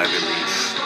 I believe